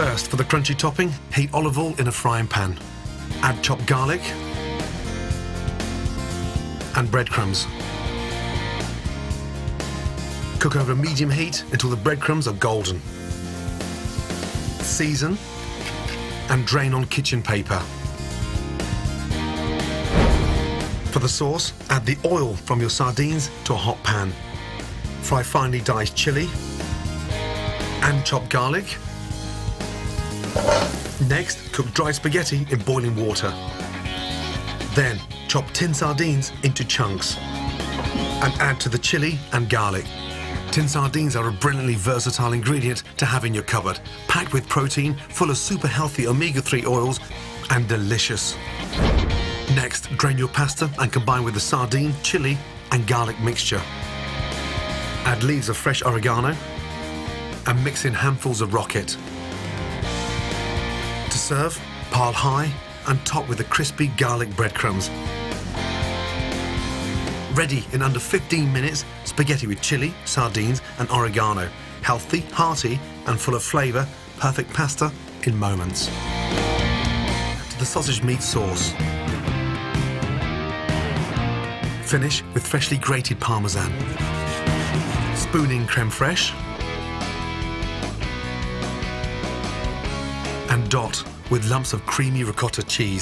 First, for the crunchy topping, heat olive oil in a frying pan. Add chopped garlic and breadcrumbs. Cook over medium heat until the breadcrumbs are golden. Season and drain on kitchen paper. For the sauce, add the oil from your sardines to a hot pan. Fry finely diced chili and chopped garlic. Next, cook dry spaghetti in boiling water. Then, chop tin sardines into chunks and add to the chili and garlic. Tin sardines are a brilliantly versatile ingredient to have in your cupboard, packed with protein, full of super healthy omega-3 oils, and delicious. Next, drain your pasta and combine with the sardine, chili, and garlic mixture. Add leaves of fresh oregano and mix in handfuls of rocket. Serve, pile high and top with the crispy garlic breadcrumbs. Ready in under 15 minutes, spaghetti with chili, sardines and oregano. Healthy, hearty and full of flavour, perfect pasta in moments. To the sausage meat sauce. Finish with freshly grated parmesan. Spoon in creme fraiche. And dot with lumps of creamy ricotta cheese.